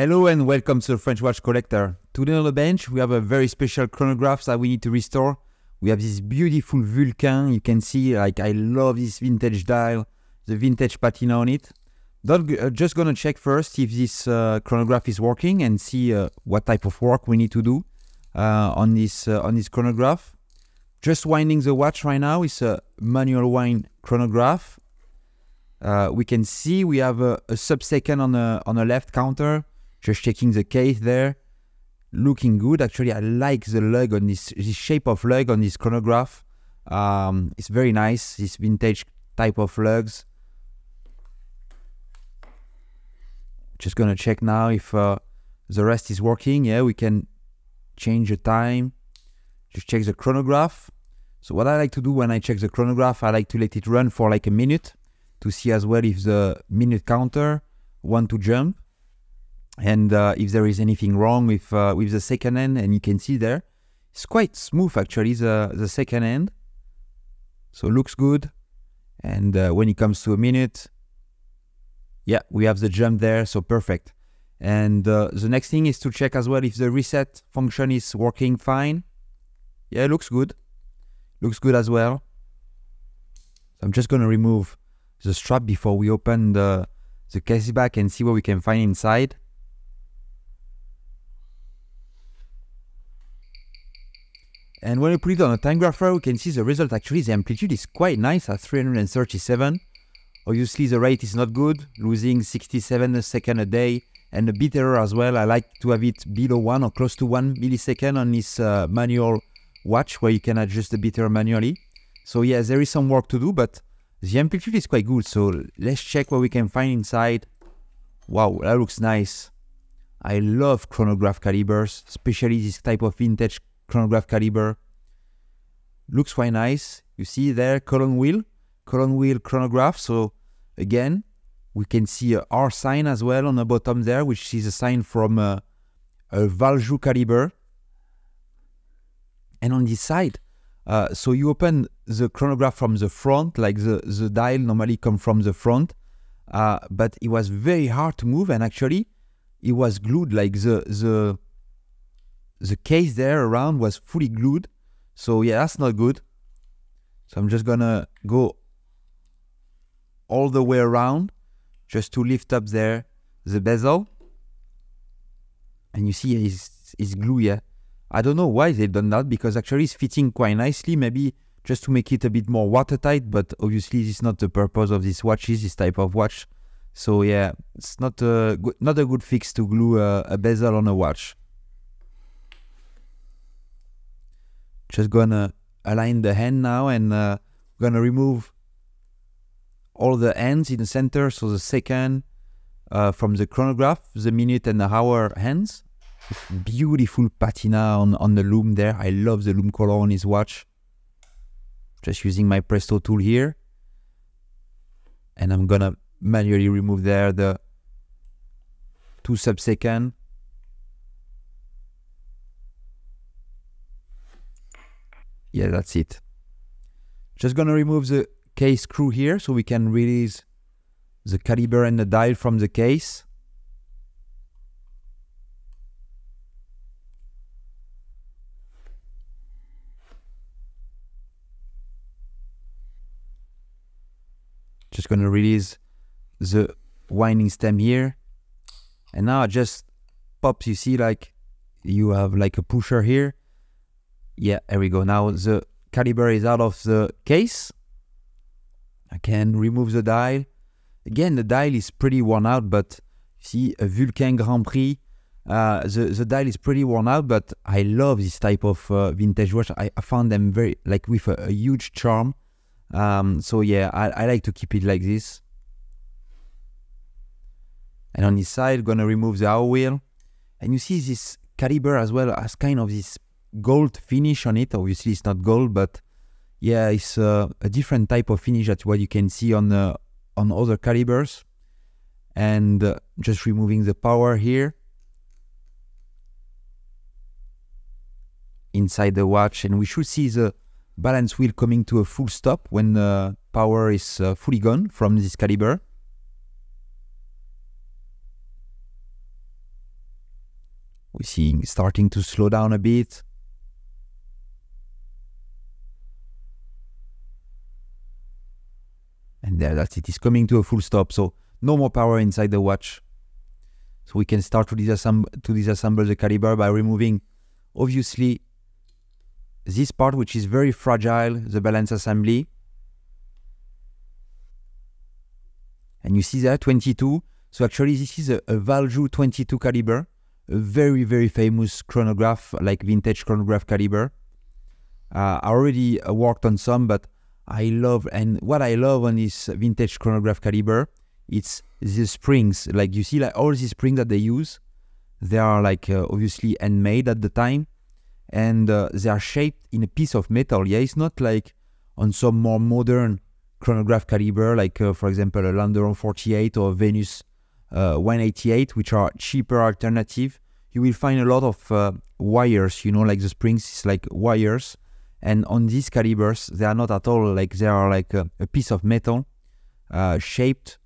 Hello and welcome to the French Watch Collector. Today on the bench we have a very special chronograph that we need to restore. We have this beautiful Vulcain. You can see like I love this vintage dial, the vintage patina on it. Don't, uh, just gonna check first if this uh, chronograph is working and see uh, what type of work we need to do uh, on this uh, on this chronograph. Just winding the watch right now. It's a manual wind chronograph. Uh, we can see we have a, a sub second on the on the left counter. Just checking the case there. Looking good. Actually, I like the lug on this, shape of lug on this chronograph. Um, it's very nice. This vintage type of lugs. Just gonna check now if uh, the rest is working. Yeah, we can change the time. Just check the chronograph. So what I like to do when I check the chronograph, I like to let it run for like a minute to see as well if the minute counter want to jump and uh, if there is anything wrong with uh, with the second hand. And you can see there, it's quite smooth actually the the second hand. So looks good. And uh, when it comes to a minute, yeah, we have the jump there, so perfect. And uh, the next thing is to check as well if the reset function is working fine. Yeah, looks good. Looks good as well. So I'm just gonna remove the strap before we open the, the case back and see what we can find inside. And when we put it on a timegrapher, we can see the result actually, the amplitude is quite nice at 337. Obviously the rate is not good, losing 67 a second a day and a bit error as well. I like to have it below 1 or close to 1 millisecond on this uh, manual watch where you can adjust the bit error manually. So yeah, there is some work to do, but the amplitude is quite good. So let's check what we can find inside. Wow, that looks nice. I love chronograph calibers, especially this type of vintage chronograph caliber. Looks quite nice. You see there, column wheel, column wheel chronograph. So again, we can see a R sign as well on the bottom there, which is a sign from a, a Valjoux caliber. And on this side, uh, so you open the chronograph from the front, like the, the dial normally come from the front, uh, but it was very hard to move and actually it was glued like the, the, the case there around was fully glued. So yeah, that's not good. So I'm just gonna go all the way around just to lift up there the bezel. And you see it's, it's glue, yeah. I don't know why they've done that because actually it's fitting quite nicely. Maybe just to make it a bit more watertight, but obviously this is not the purpose of this watches, this type of watch. So yeah, it's not a good, not a good fix to glue a, a bezel on a watch. Just gonna align the hand now and uh, gonna remove all the ends in the center. So the second uh, from the chronograph, the minute and the hour hands. Beautiful patina on, on the lume there. I love the lume color on his watch. Just using my Presto tool here. And I'm gonna manually remove there the two sub-second. Yeah, that's it. Just gonna remove the case screw here so we can release the caliber and the dial from the case. Just gonna release the winding stem here. And now it just pops, you see like you have like a pusher here. Yeah, there we go. Now the caliber is out of the case. I can remove the dial. Again, the dial is pretty worn out, but see a Vulcain Grand Prix. Uh, the, the dial is pretty worn out, but I love this type of uh, vintage watch. I, I, found them very, like with a, a huge charm. Um, so yeah, I, I like to keep it like this. And on this side, gonna remove the hour wheel. And you see this caliber as well as kind of this gold finish on it. Obviously, it's not gold, but yeah, it's uh, a different type of finish that's what you can see on uh, on other calibers. And uh, just removing the power here inside the watch, and we should see the balance wheel coming to a full stop when the power is uh, fully gone from this caliber. we see starting to slow down a bit. And there, that's it. It's coming to a full stop. So no more power inside the watch. So we can start to disassemble, to disassemble the caliber by removing, obviously, this part, which is very fragile, the balance assembly. And you see that 22. So actually, this is a, a Valjoux 22 caliber, a very, very famous chronograph, like vintage chronograph caliber. Uh, I already uh, worked on some, but I love, and what I love on this vintage chronograph caliber, it's the springs. Like you see, like all these springs that they use, they are like uh, obviously handmade at the time, and uh, they are shaped in a piece of metal. Yeah, it's not like on some more modern chronograph caliber, like uh, for example a Landeron 48 or Venus uh, 188, which are cheaper alternative. You will find a lot of uh, wires, you know, like the springs is like wires, and on these calibers they are not at all like they are like a, a piece of metal uh, shaped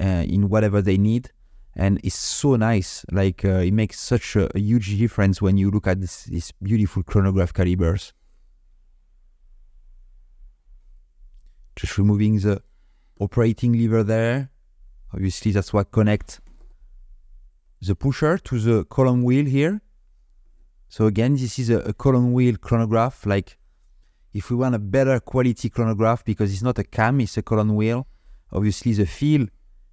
uh, in whatever they need. And it's so nice. Like uh, it makes such a, a, huge difference when you look at this, these beautiful chronograph calibers. Just removing the operating lever there. Obviously that's what connects the pusher to the column wheel here. So again this is a, a column wheel chronograph like if we want a better quality chronograph, because it's not a cam, it's a column wheel, obviously the feel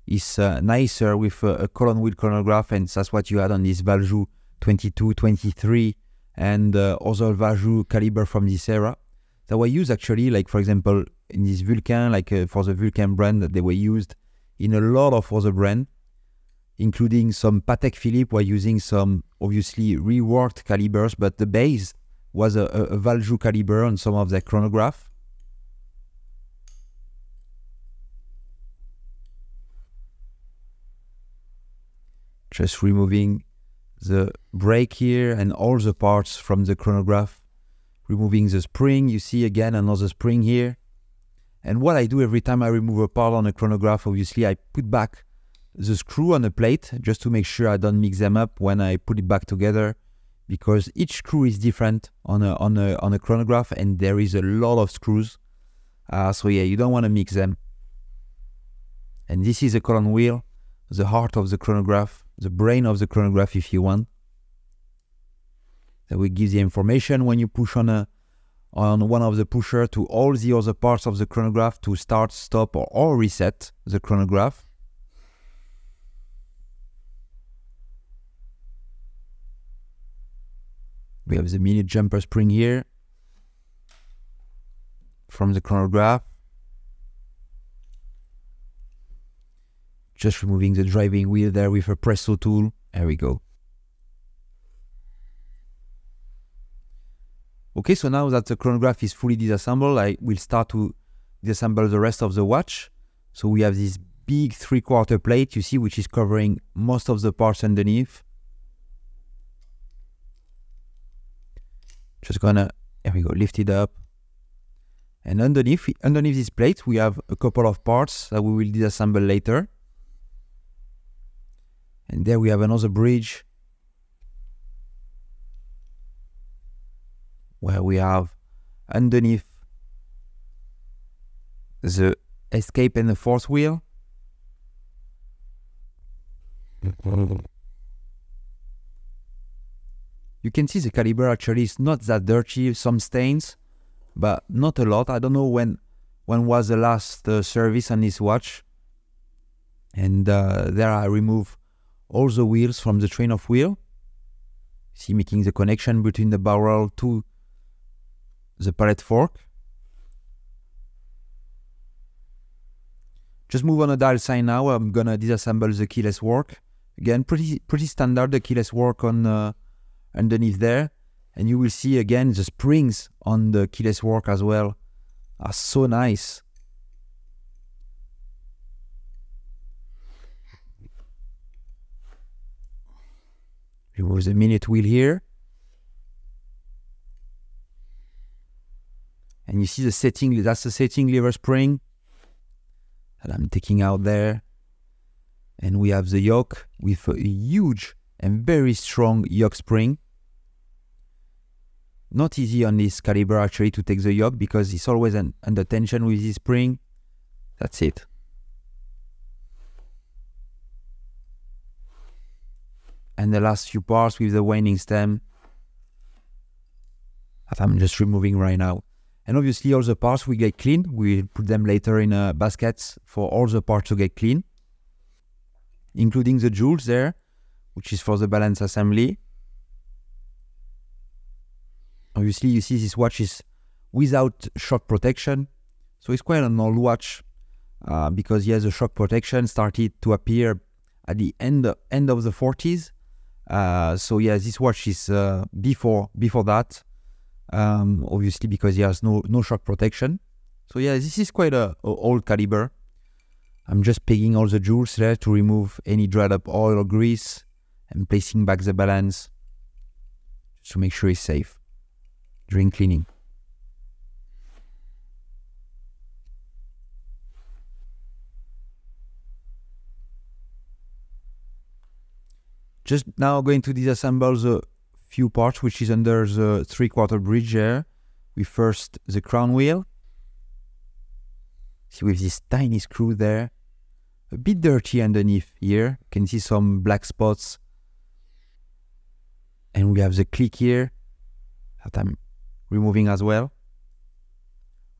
is uh, nicer with a, a column wheel chronograph, and that's what you had on this Valjoux 22, 23, and uh, other Valjoux caliber from this era. That were used actually, like for example, in this Vulcain, like uh, for the Vulcain brand, that they were used in a lot of other brands, including some Patek Philippe were using some obviously reworked calibers, but the base was a, a, Valjoux caliber on some of their chronograph. Just removing the brake here and all the parts from the chronograph. Removing the spring, you see again another spring here. And what I do every time I remove a part on a chronograph, obviously I put back the screw on the plate just to make sure I don't mix them up when I put it back together because each screw is different on a on a on a chronograph, and there is a lot of screws. Uh, so yeah, you don't want to mix them. And this is a column wheel, the heart of the chronograph, the brain of the chronograph, if you want. That will give the information when you push on a on one of the pusher to all the other parts of the chronograph to start, stop, or, or reset the chronograph. We have the mini jumper spring here from the chronograph. Just removing the driving wheel there with a Presto tool. There we go. Okay, so now that the chronograph is fully disassembled, I will start to disassemble the rest of the watch. So we have this big three-quarter plate, you see, which is covering most of the parts underneath. Just gonna here we go lift it up. And underneath underneath this plate we have a couple of parts that we will disassemble later. And there we have another bridge where we have underneath the escape and the fourth wheel you can see the caliber actually is not that dirty, some stains, but not a lot. I don't know when when was the last uh, service on this watch. And uh, there I remove all the wheels from the train of wheel. See, making the connection between the barrel to the pallet fork. Just move on the dial sign now. I'm gonna disassemble the keyless work. Again, pretty pretty standard the keyless work on uh, underneath there. And you will see again the springs on the keyless work as well are so nice. Remove the minute wheel here. And you see the setting, that's the setting lever spring that I'm taking out there. And we have the yoke with a huge and very strong yoke spring. Not easy on this caliber actually to take the yoke because it's always an, under tension with this spring. That's it. And the last few parts with the winding stem that I'm just removing right now. And obviously all the parts we get clean. We put them later in a baskets for all the parts to get clean, including the jewels there, which is for the balance assembly. Obviously you see this watch is without shock protection. So it's quite an old watch uh, because yes, the shock protection started to appear at the end end of the 40s. Uh, so yeah, this watch is uh, before before that, um, obviously because it has no no shock protection. So yeah, this is quite a, a old caliber. I'm just pegging all the jewels there to remove any dried up oil or grease and placing back the balance just to make sure it's safe during cleaning. Just now going to disassemble the few parts which is under the three quarter bridge here. We first the crown wheel. See with this tiny screw there. A bit dirty underneath here. You can see some black spots. And we have the click here that I'm removing as well.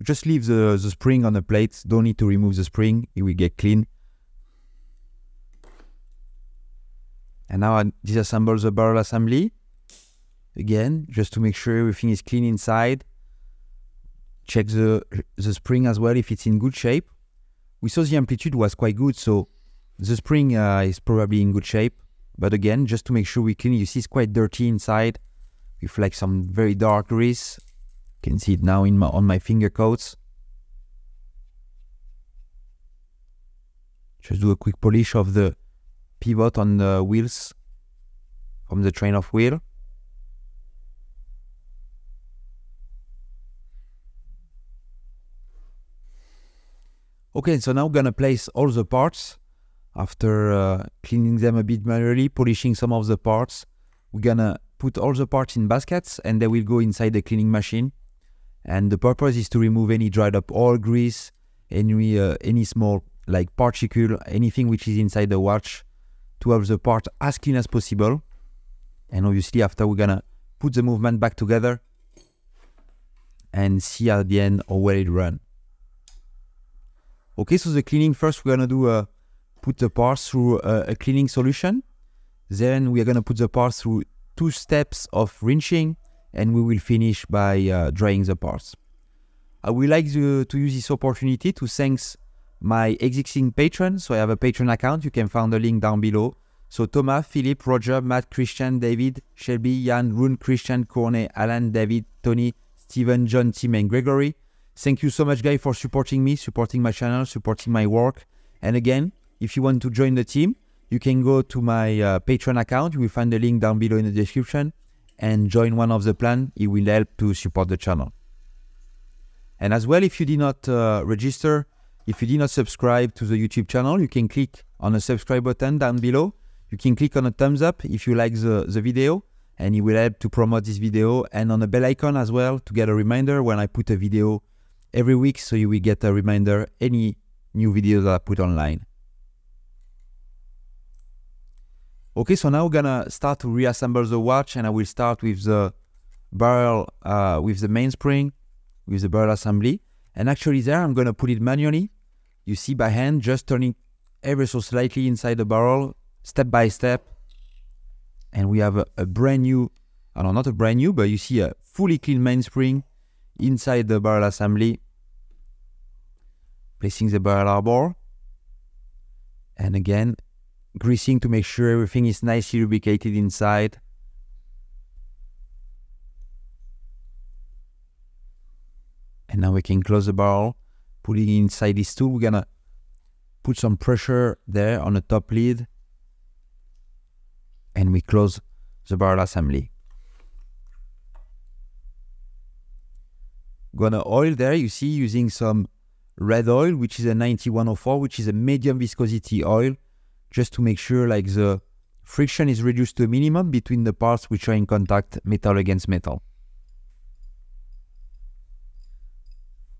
Just leave the, the spring on the plate. Don't need to remove the spring. It will get clean. And now I disassemble the barrel assembly. Again, just to make sure everything is clean inside. Check the, the spring as well if it's in good shape. We saw the amplitude was quite good, so the spring uh, is probably in good shape. But again, just to make sure we clean, you see it's quite dirty inside with like some very dark grease. You can see it now in my, on my finger cots. Just do a quick polish of the pivot on the wheels from the train of wheel. Okay, so now we're gonna place all the parts after uh, cleaning them a bit manually, polishing some of the parts. We're gonna put all the parts in baskets and they will go inside the cleaning machine. And the purpose is to remove any dried up oil, grease, any uh, any small like particle, anything which is inside the watch to have the part as clean as possible. And obviously after we're gonna put the movement back together and see at the end how well it run. Okay, so the cleaning first we're gonna do a uh, put the parts through a, a cleaning solution. Then we are gonna put the parts through two steps of rinsing and we will finish by uh, drying the parts. I would like to, to use this opportunity to thanks my existing patrons. So I have a Patreon account. You can find the link down below. So Thomas, Philip, Roger, Matt, Christian, David, Shelby, Jan, Rune, Christian, Corne, Alan, David, Tony, Stephen, John, Tim, and Gregory. Thank you so much, guys, for supporting me, supporting my channel, supporting my work. And again, if you want to join the team, you can go to my uh, Patreon account. You will find the link down below in the description and join one of the plan. It will help to support the channel. And as well, if you did not uh, register, if you did not subscribe to the YouTube channel, you can click on the subscribe button down below. You can click on a thumbs up if you like the, the video and it will help to promote this video and on the bell icon as well to get a reminder when I put a video every week so you will get a reminder any new videos that I put online. Okay, so now we're gonna start to reassemble the watch and I will start with the barrel, uh, with the mainspring, with the barrel assembly. And actually there I'm gonna put it manually. You see by hand, just turning ever so slightly inside the barrel, step by step. And we have a, a brand new, I don't know, not a brand new, but you see a fully clean mainspring inside the barrel assembly. Placing the barrel arbor. And again, greasing to make sure everything is nicely lubricated inside. And now we can close the barrel, putting inside this tool. We're gonna put some pressure there on the top lid and we close the barrel assembly. Gonna oil there, you see, using some red oil, which is a 9104, which is a medium viscosity oil just to make sure like the friction is reduced to a minimum between the parts which are in contact metal against metal.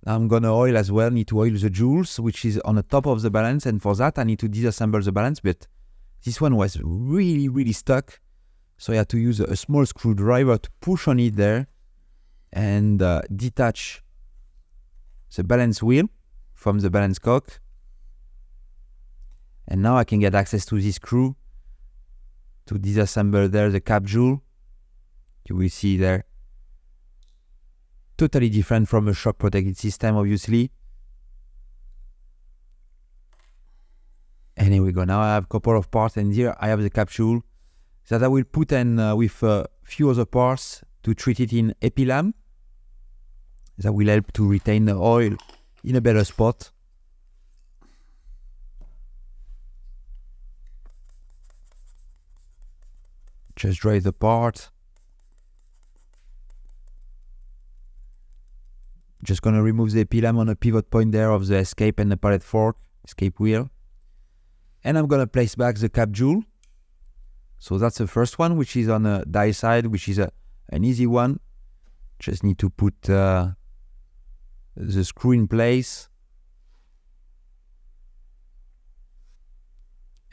I'm gonna oil as well, need to oil the jewels, which is on the top of the balance, and for that I need to disassemble the balance, but this one was really, really stuck. So I had to use a, small screwdriver to push on it there and uh, detach the balance wheel from the balance cock. And now I can get access to this screw to disassemble there the cap jewel. You will see there totally different from a shock protected system, obviously. And here we go. Now I have a couple of parts, and here I have the capsule that I will put in uh, with a few other parts to treat it in Epilam. That will help to retain the oil in a better spot. Just dry the part. Just gonna remove the Epilam on a pivot point there of the escape and the pallet fork, escape wheel. And I'm gonna place back the cap jewel. So that's the first one, which is on the die side, which is a, an easy one. Just need to put uh, the screw in place.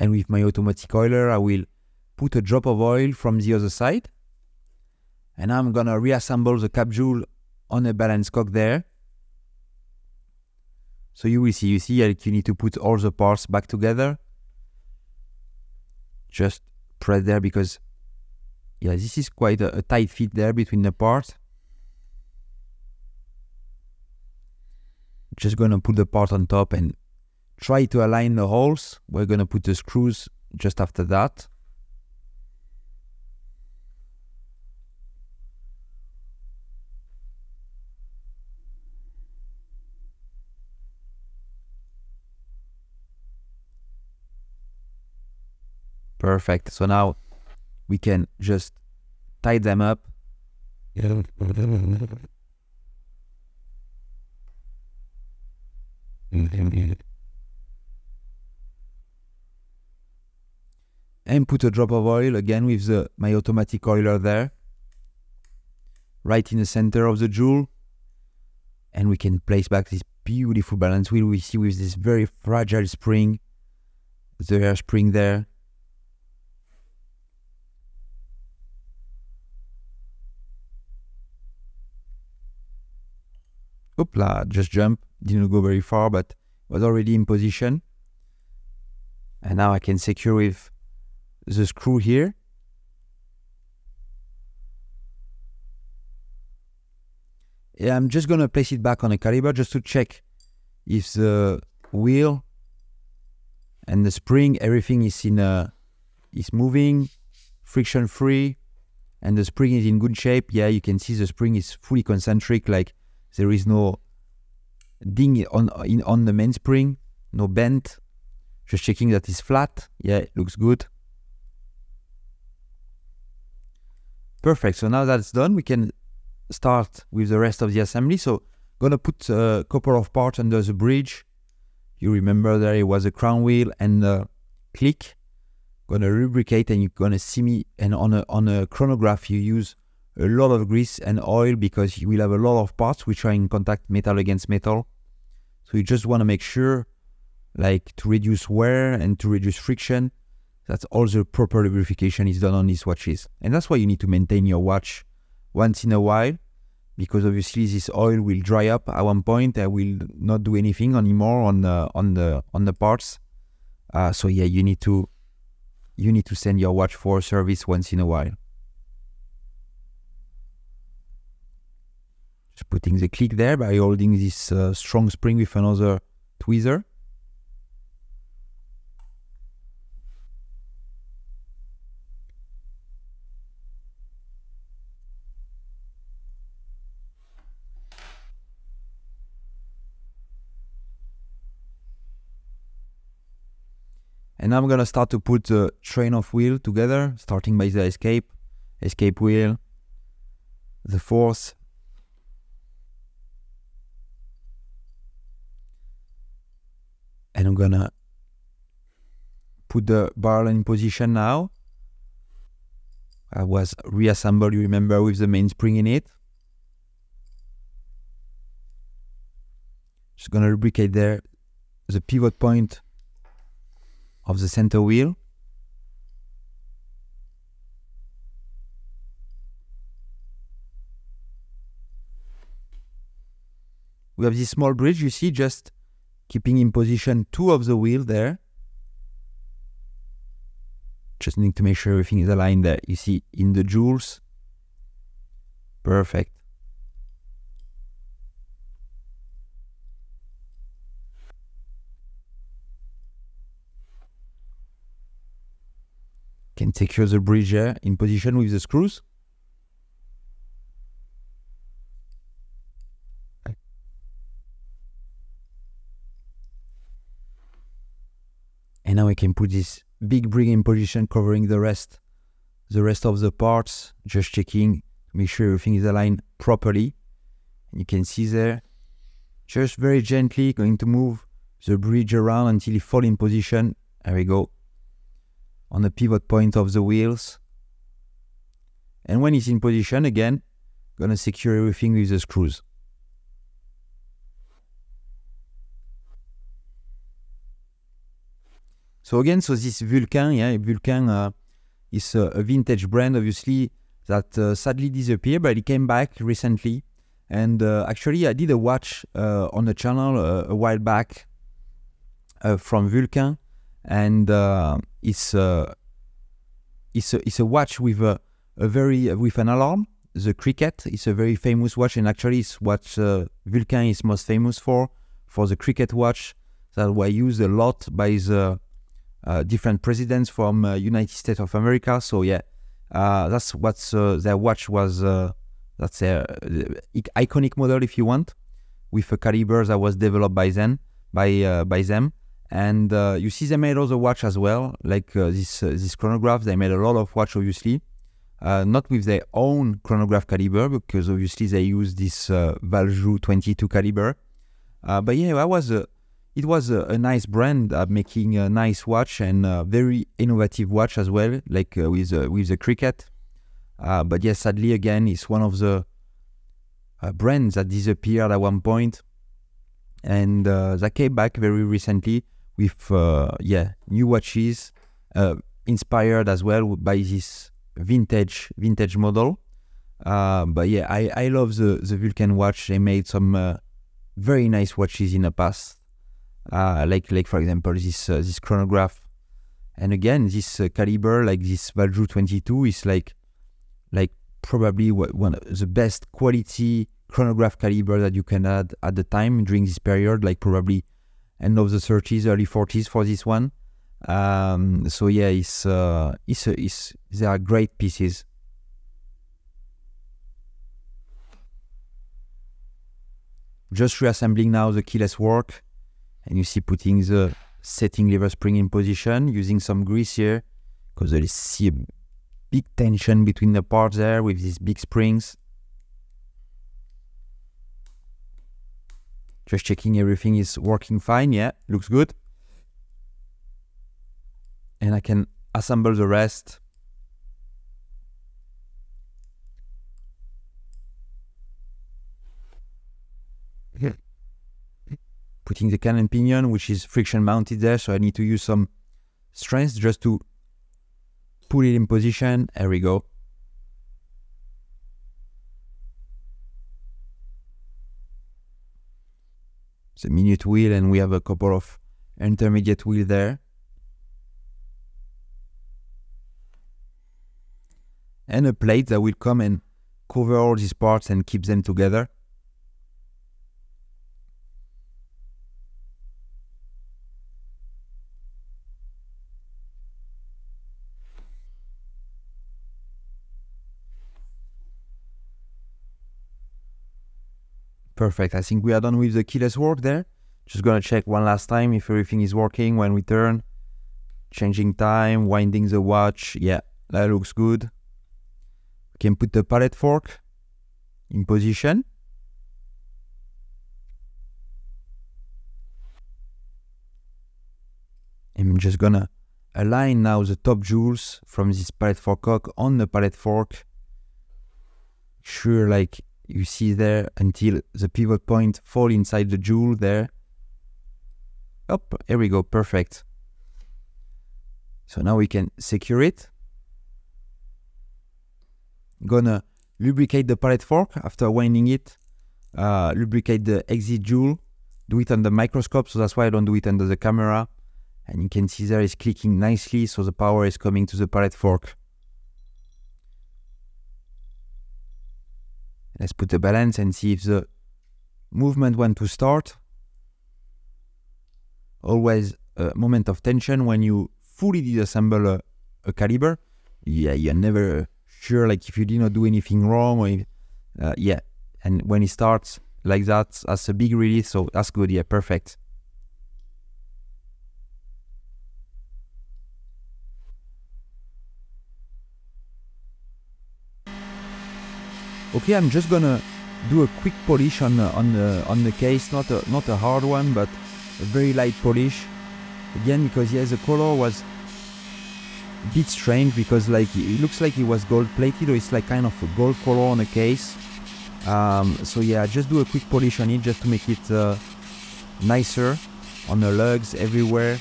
And with my automatic oiler, I will put a drop of oil from the other side. And I'm gonna reassemble the capsule on a balance cock there. So you will see, you see like you need to put all the parts back together. Just press there because yeah, this is quite a, a tight fit there between the parts. Just gonna put the part on top and try to align the holes. We're gonna put the screws just after that. Perfect. So now we can just tie them up. And put a drop of oil again with the my automatic oiler there. Right in the center of the jewel. And we can place back this beautiful balance wheel we see with this very fragile spring. The air spring there. Oopla, just jump. Didn't go very far, but was already in position. And now I can secure with the screw here. I'm just gonna place it back on the caliber just to check if the wheel and the spring, everything is in a, is moving, friction free, and the spring is in good shape. Yeah, you can see the spring is fully concentric, like there is no ding on in on the mainspring, no bend. Just checking that it's flat. Yeah, it looks good. Perfect. So now that's done, we can start with the rest of the assembly. So gonna put a couple of parts under the bridge. You remember there it was a crown wheel and a click. Gonna lubricate and you're gonna see me and on a on a chronograph you use a lot of grease and oil because you will have a lot of parts which are in contact metal against metal. So you just want to make sure like to reduce wear and to reduce friction that all the proper lubrication is done on these watches. And that's why you need to maintain your watch once in a while because obviously this oil will dry up at one point. and will not do anything anymore on the on the on the parts. Uh, so yeah, you need to you need to send your watch for service once in a while. Putting the click there by holding this uh, strong spring with another tweezer. And I'm gonna start to put the train of wheel together, starting by the escape, escape wheel, the fourth, and I'm gonna put the barrel in position now I was reassembled, you remember, with the mainspring in it. Just gonna lubricate there the pivot point of the center wheel. We have this small bridge, you see, just keeping in position two of the wheel there. Just need to make sure everything is aligned there. You see in the jewels. Perfect. Can secure the bridge there in position with the screws. And now we can put this big bridge in position covering the rest, the rest of the parts, just checking make sure everything is aligned properly. And you can see there, just very gently going to move the bridge around until it fall in position. There we go. On the pivot point of the wheels. And when it's in position again, gonna secure everything with the screws. So again, so this Vulcain, yeah, Vulcain uh, is a, vintage brand, obviously, that uh, sadly disappeared, but it came back recently. And uh, actually, I did a watch uh, on the channel uh, a while back uh, from Vulcain, and it's it's a, it's a watch with a, a very with an alarm. The Cricket is a very famous watch, and actually, it's what Vulcain is most famous for, for the Cricket watch that were used a lot by the different presidents from uh, United States of America. So yeah, uh, that's what their watch was. that's their iconic model, if you want, with a caliber that was developed by them. By by them, and you see they made other watch as well, like this this chronograph. They made a lot of watch, obviously. Uh, not with their own chronograph caliber because obviously they use this uh, Valjoux 22 caliber. Uh, but yeah, I was it was a, a nice brand uh, making a nice watch and a very innovative watch as well, like uh, with uh, with the Cricket. Uh, but yes, sadly, again, it's one of the uh, brands that disappeared at one point, and uh, that came back very recently with yeah new watches, inspired as well by this vintage vintage model. but yeah, I, I love the the Vulcain watch. They made some very nice watches in the past uh, like like for example this uh, this chronograph. And again this uh, caliber like this Valjoux 22 is like like probably one of the best quality chronograph caliber that you can add at the time during this period like probably end of the 30s early 40s for this one. Um, so yeah it's uh, it's, uh, it's they are great pieces. Just reassembling now the keyless work and you see putting the setting lever spring in position using some grease here because there is see a big tension between the parts there with these big springs. Just checking everything is working fine yeah looks good. And I can assemble the rest putting the cannon pinion, which is friction mounted there. So I need to use some strength just to put it in position. There we go. It's a minute wheel and we have a couple of intermediate wheel there. And a plate that will come and cover all these parts and keep them together. Perfect. I think we are done with the keyless work there. Just gonna check one last time if everything is working when we turn. Changing time, winding the watch. Yeah, that looks good. We can put the pallet fork in position. I'm just gonna align now the top jewels from this pallet fork cock on the pallet fork. Sure, like you see there until the pivot point fall inside the jewel there. Up, here we go, perfect. So now we can secure it. Gonna lubricate the pallet fork after winding it. Uh, lubricate the exit jewel. Do it on the microscope, so that's why I don't do it under the camera. And you can see there is clicking nicely, so the power is coming to the pallet fork. Let's put the balance and see if the movement went to start. Always a moment of tension when you fully disassemble a, a caliber. Yeah, you're never sure like if you did not do anything wrong or if, uh, yeah. And when it starts like that, that's a big release, so that's good. Yeah, perfect. Okay, I'm just gonna do a quick polish on the, on the on the case, not a not a hard one, but a very light polish. Again, because yes, the color was a bit strange because like it looks like it was gold plated, or it's like kind of a gold color on the case. Um, so yeah, just do a quick polish on it just to make it uh, nicer on the lugs everywhere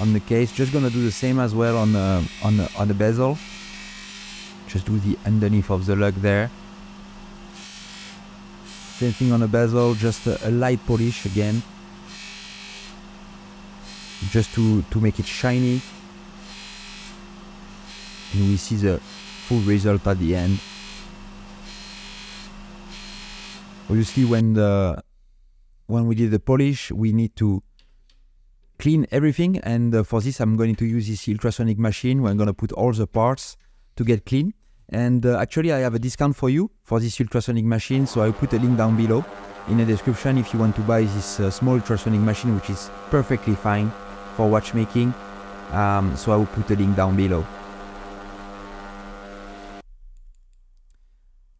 on the case. Just gonna do the same as well on the on the on the bezel. Just do the underneath of the lug there. Same thing on the bezel, just a, a light polish again. Just to, to make it shiny. And we see the full result at the end. Obviously when the when we did the polish, we need to clean everything and uh, for this I'm going to use this ultrasonic machine where I'm going to put all the parts to get clean. And uh, actually, I have a discount for you for this ultrasonic machine. So I'll put a link down below in the description if you want to buy this uh, small ultrasonic machine, which is perfectly fine for watchmaking. Um, so I will put a link down below.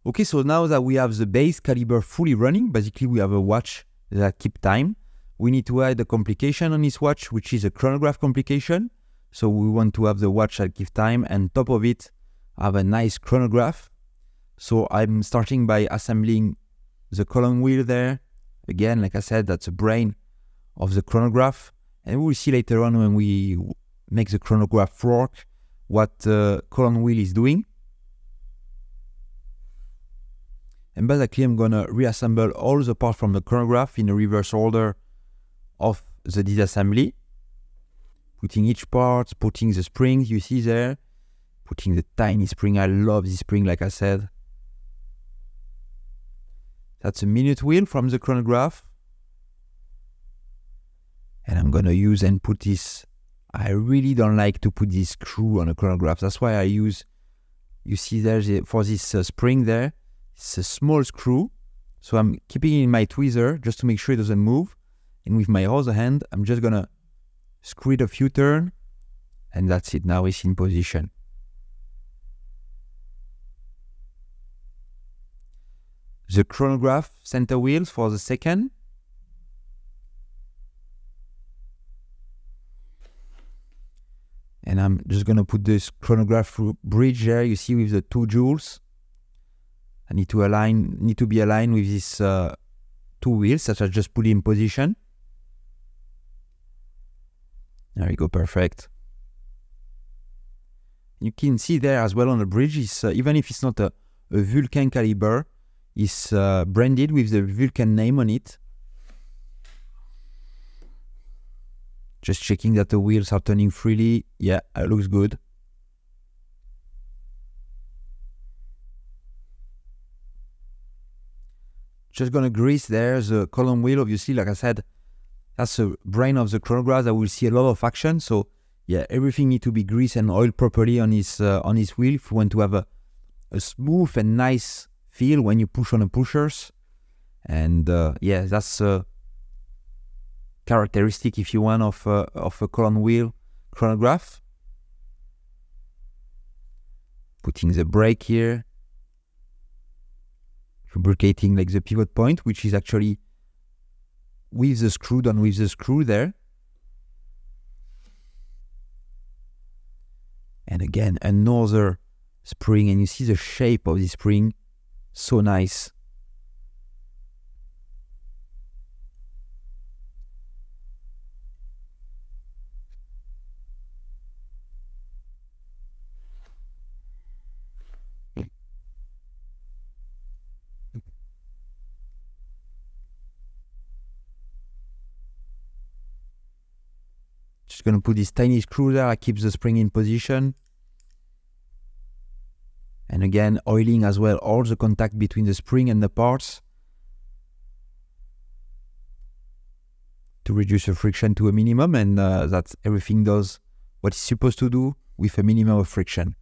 Okay, so now that we have the base caliber fully running, basically we have a watch that keep time. We need to add a complication on this watch, which is a chronograph complication. So we want to have the watch that keep time and top of it, I have a nice chronograph. So I'm starting by assembling the column wheel there. Again, like I said, that's the brain of the chronograph. And we'll see later on when we make the chronograph work what the column wheel is doing. And basically, I'm gonna reassemble all the parts from the chronograph in a reverse order of the disassembly. Putting each part, putting the springs you see there, putting the tiny spring. I love this spring, like I said. That's a minute wheel from the chronograph. And I'm gonna use and put this. I really don't like to put this screw on a chronograph. That's why I use, you see there, for this uh, spring there, it's a small screw. So I'm keeping it in my tweezer just to make sure it doesn't move. And with my other hand, I'm just gonna screw it a few turns and that's it. Now it's in position. The chronograph center wheels for the second. And I'm just going to put this chronograph bridge there, you see with the two jewels. I need to align, need to be aligned with these uh, two wheels that I just put in position. There we go, perfect. You can see there as well on the bridge, is, uh, even if it's not a, a Vulcain caliber, is uh, branded with the Vulcain name on it. Just checking that the wheels are turning freely. Yeah, it looks good. Just gonna grease there the column wheel. Obviously, like I said, that's the brain of the chronograph that will see a lot of action. So yeah, everything need to be greased and oiled properly on his uh, on his wheel if we want to have a, a smooth and nice feel when you push on the pushers. And uh, yeah, that's a characteristic, if you want, of, uh, of a column wheel chronograph. Putting the brake here. Lubricating like the pivot point, which is actually with the screw done with the screw there. And again, another spring, and you see the shape of the spring, so nice. Just gonna put this tiny screw there that keeps the spring in position. And again, oiling as well all the contact between the spring and the parts to reduce the friction to a minimum and uh, that everything does what it's supposed to do with a minimum of friction.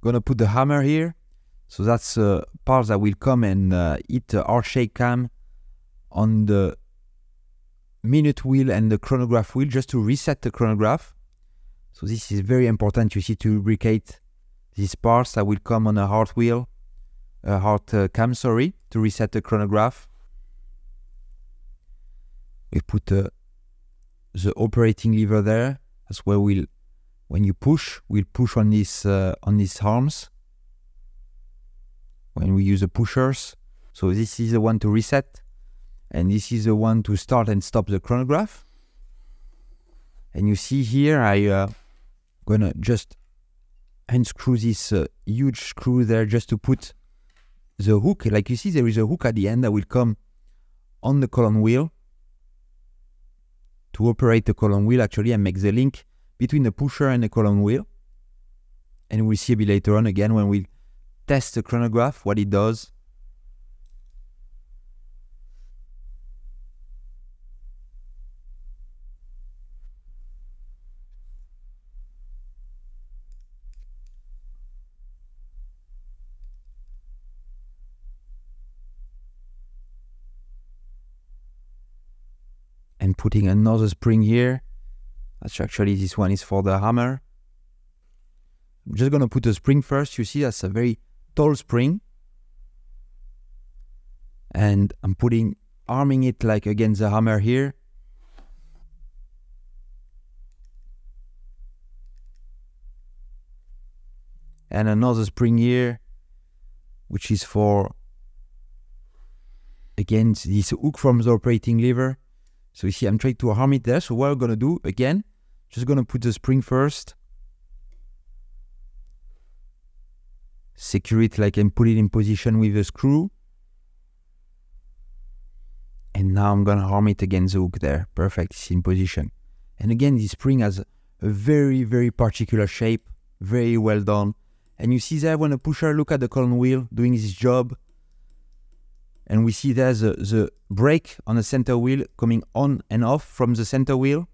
Gonna put the hammer here. So that's a part that will come and uh, hit the heart-shape cam on the minute wheel and the chronograph wheel just to reset the chronograph. So this is very important, you see, to lubricate these parts that will come on a hard wheel, a hard uh, cam, sorry, to reset the chronograph. We put uh, the operating lever there. That's where we'll, when you push, we'll push on these uh, on these arms. When we use the pushers, so this is the one to reset and this is the one to start and stop the chronograph. And you see here, I uh, gonna just unscrew this uh, huge screw there just to put the hook. Like you see, there is a hook at the end that will come on the column wheel to operate the column wheel actually and make the link between the pusher and the column wheel. And we'll see a bit later on again when we test the chronograph, what it does and putting another spring here. That's actually this one is for the hammer. I'm just gonna put a spring first. You see that's a very tall spring. And I'm putting arming it like against the hammer here. And another spring here, which is for against this hook from the operating lever. So you see, I'm trying to arm it there. So what I'm gonna do again, just gonna put the spring first. Secure it like and put it in position with a screw. And now I'm gonna arm it against the hook there. Perfect, it's in position. And again, this spring has a very, very particular shape, very well done. And you see there when a pusher look at the column wheel doing this job, and we see there's the, the brake on the center wheel coming on and off from the center wheel,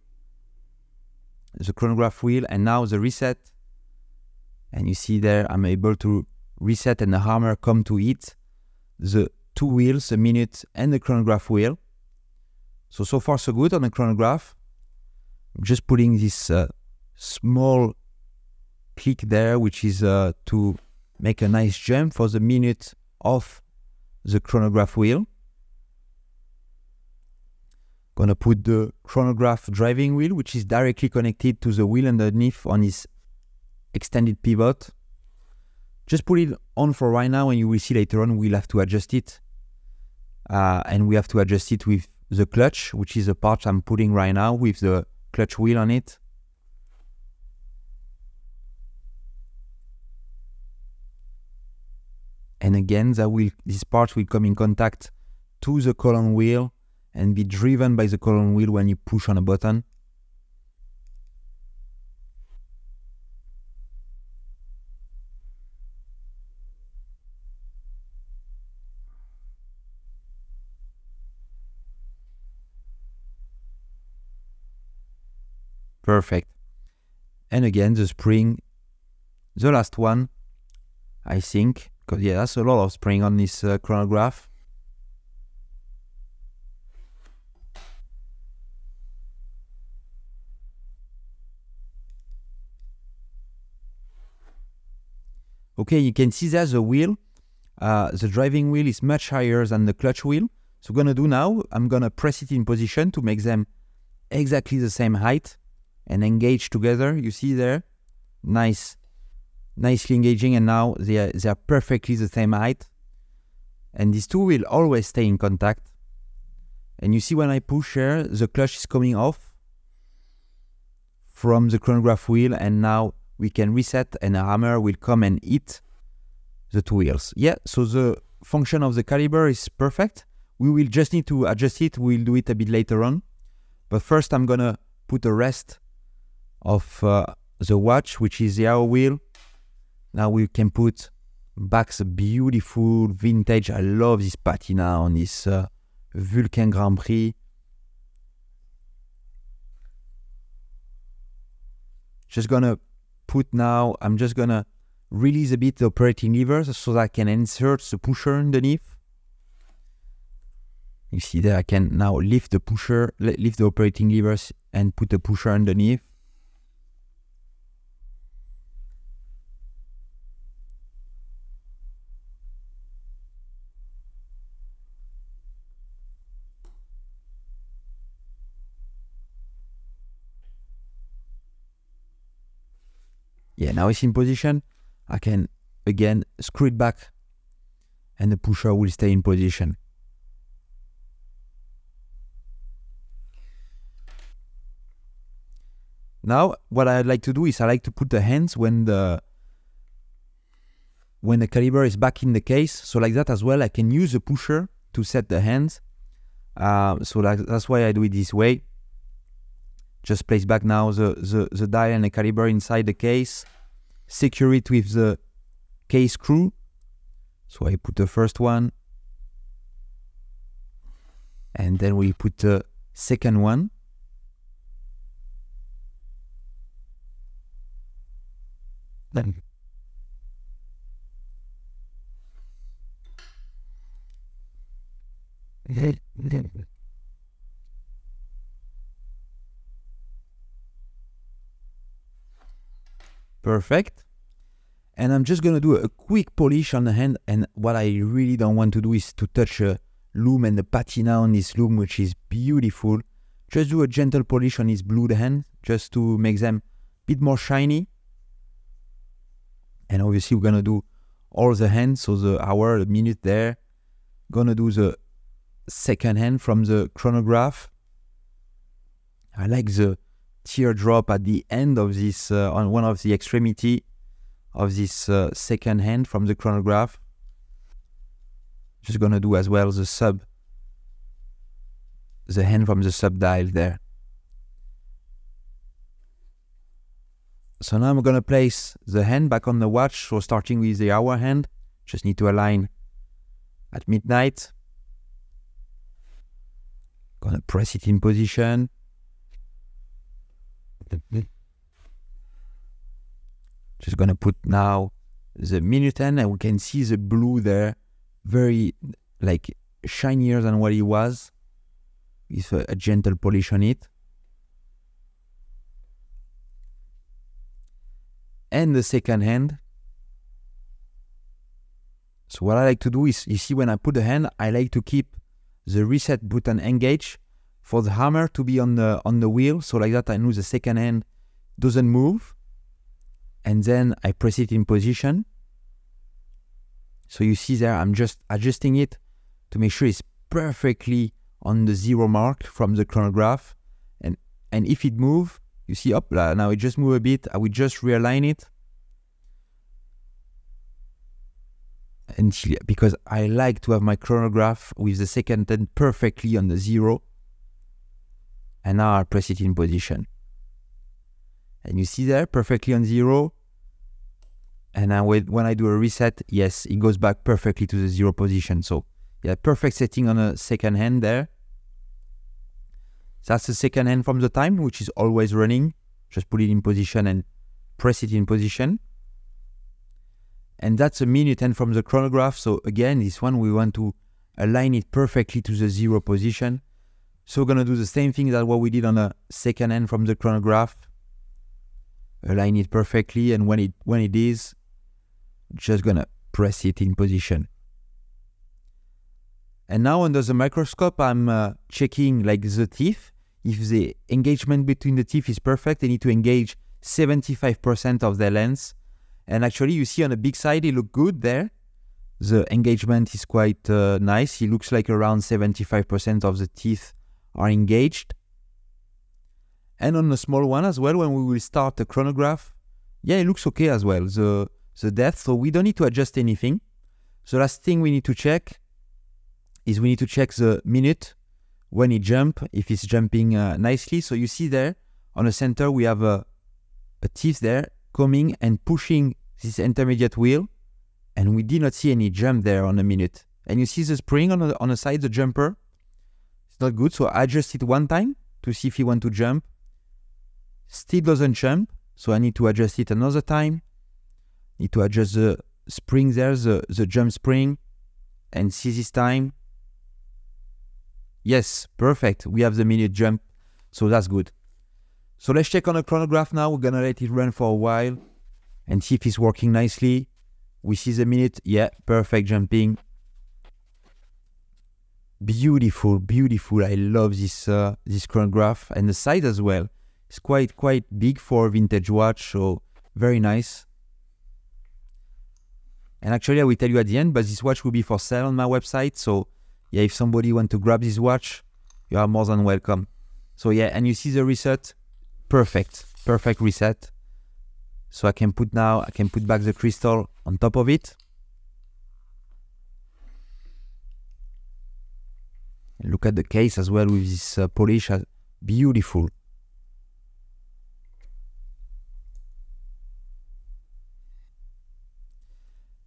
the chronograph wheel, and now the reset. And you see there I'm able to reset and the hammer come to it, the two wheels, the minute and the chronograph wheel. So, so far so good on the chronograph. I'm just putting this uh, small click there, which is uh, to make a nice jump for the minute off the chronograph wheel. Gonna put the chronograph driving wheel, which is directly connected to the wheel underneath on this extended pivot. Just put it on for right now and you will see later on we'll have to adjust it. Uh, and we have to adjust it with the clutch, which is the part I'm putting right now with the clutch wheel on it. And again that will this part will come in contact to the column wheel and be driven by the column wheel when you push on a button. Perfect. And again, the spring, the last one, I think, because yeah, that's a lot of spring on this uh, chronograph. Okay, you can see there's a wheel uh, the driving wheel is much higher than the clutch wheel. So gonna do now, I'm gonna press it in position to make them exactly the same height and engage together. You see there, nice, nicely engaging, and now they are, they are perfectly the same height. And these two will always stay in contact. And you see when I push here, the clutch is coming off from the chronograph wheel, and now we can reset, and a hammer will come and hit the two wheels. Yeah, so the function of the caliber is perfect. We will just need to adjust it. We'll do it a bit later on. But first, I'm gonna put the rest of uh, the watch, which is the hour wheel. Now we can put back the beautiful vintage. I love this patina on this uh, Vulcain Grand Prix. Just gonna put now, I'm just gonna release a bit the operating levers so that I can insert the pusher underneath. You see there, I can now lift the pusher, lift the operating levers and put the pusher underneath. Yeah, now it's in position. I can again screw it back and the pusher will stay in position. Now, what I like to do is I like to put the hands when the when the caliber is back in the case. So like that as well, I can use the pusher to set the hands. Uh, so that's why I do it this way. Just place back now the, the, the dial and the caliber inside the case. Secure it with the case screw. So I put the first one. And then we put the second one. Then Perfect. And I'm just going to do a quick polish on the hand. And what I really don't want to do is to touch a loom and the patina on this loom, which is beautiful. Just do a gentle polish on his blued hand, just to make them a bit more shiny. And obviously we're going to do all the hands, so the hour, the minute there. Gonna do the second hand from the chronograph. I like the teardrop at the end of this, uh, on one of the extremity of this uh, second hand from the chronograph. Just gonna do as well the sub, the hand from the sub dial there. So now I'm gonna place the hand back on the watch. So starting with the hour hand, just need to align at midnight. Gonna press it in position. Just gonna put now the minute hand and we can see the blue there very like shinier than what it was with a, a gentle polish on it. And the second hand. So what I like to do is, you see when I put the hand, I like to keep the reset button engaged for the hammer to be on the on the wheel. So like that I know the second hand doesn't move. And then I press it in position. So you see there, I'm just adjusting it to make sure it's perfectly on the zero mark from the chronograph. And and if it move, you see up now it just move a bit. I will just realign it. And because I like to have my chronograph with the second ten perfectly on the zero. And now I press it in position. And you see there perfectly on zero. And now when I do a reset, yes, it goes back perfectly to the zero position. So yeah, perfect setting on a second hand there. That's the second hand from the time, which is always running. Just put it in position and press it in position. And that's a minute hand from the chronograph. So again, this one, we want to align it perfectly to the zero position. So we're going to do the same thing that what we did on the second end from the chronograph. Align it perfectly. And when it, when it is, just going to press it in position. And now under the microscope, I'm uh, checking like the teeth. If the engagement between the teeth is perfect, they need to engage 75% of the lens. And actually, you see on the big side, it look good there. The engagement is quite uh, nice. It looks like around 75% of the teeth are engaged. And on the small one as well, when we will start the chronograph, yeah, it looks okay as well, the, the depth. So we don't need to adjust anything. The last thing we need to check is we need to check the minute when it jump, if it's jumping uh, nicely. So you see there on the center, we have a, a teeth there coming and pushing this intermediate wheel. And we did not see any jump there on a minute. And you see the spring on the, on the side, the jumper. Not good. So I adjust it one time to see if he want to jump. Still doesn't jump. So I need to adjust it another time. Need to adjust the spring there, the, the jump spring. And see this time. Yes, perfect. We have the minute jump. So that's good. So let's check on the chronograph now. We're going to let it run for a while and see if it's working nicely. We see the minute. Yeah, perfect jumping. Beautiful, beautiful. I love this uh, this chronograph and the size as well. It's quite quite big for a vintage watch, so very nice. And actually, I will tell you at the end, but this watch will be for sale on my website. So yeah, if somebody want to grab this watch, you are more than welcome. So yeah, and you see the reset, perfect, perfect reset. So I can put now, I can put back the crystal on top of it. Look at the case as well with this uh, polish, uh, beautiful.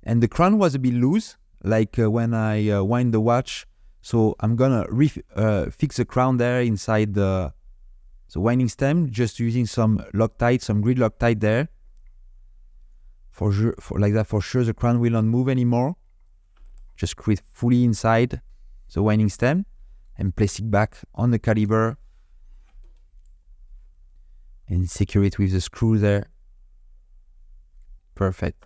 And the crown was a bit loose, like uh, when I uh, wind the watch. So I'm gonna uh, fix the crown there inside the, the winding stem, just using some Loctite, some grid Loctite there for sure, for like that for sure the crown will not move anymore. Just it fully inside the winding stem and place it back on the caliber and secure it with the screw there. Perfect.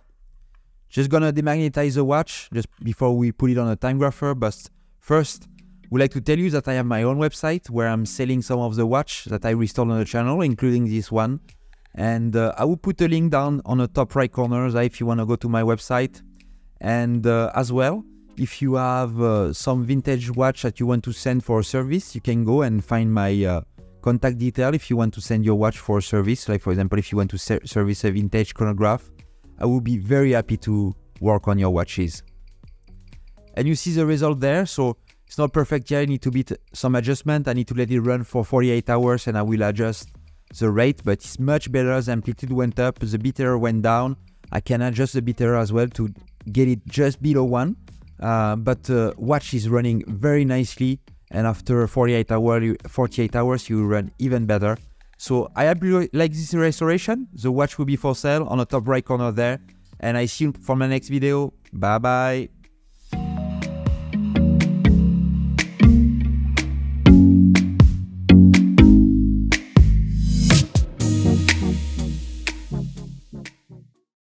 Just gonna demagnetize the watch just before we put it on a timegrapher, but first would like to tell you that I have my own website where I'm selling some of the watch that I restored on the channel, including this one. And uh, I will put a link down on the top right corner if you want to go to my website. And uh, as well, if you have uh, some vintage watch that you want to send for a service, you can go and find my uh, contact detail if you want to send your watch for a service. Like, for example, if you want to ser- service a vintage chronograph, I will be very happy to work on your watches. And you see the result there. So it's not perfect yet. I need to beat some adjustment. I need to let it run for 48 hours and I will adjust the rate, but it's much better. The amplitude went up, the beat error went down. I can adjust the beat error as well to get it just below one. Uh, but uh, watch is running very nicely, and after 48 hours, 48 hours, you run even better. So I like this restoration. The watch will be for sale on the top right corner there, and I see you for my next video. Bye bye.